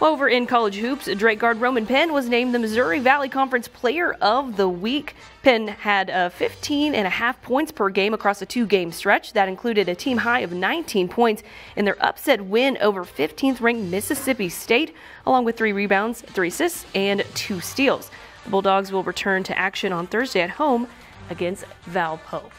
Over in college hoops, Drake guard Roman Penn was named the Missouri Valley Conference Player of the Week. Penn had uh, 15 and a half points per game across a two-game stretch. That included a team high of 19 points in their upset win over 15th-ranked Mississippi State, along with three rebounds, three assists, and two steals. The Bulldogs will return to action on Thursday at home against Valpo.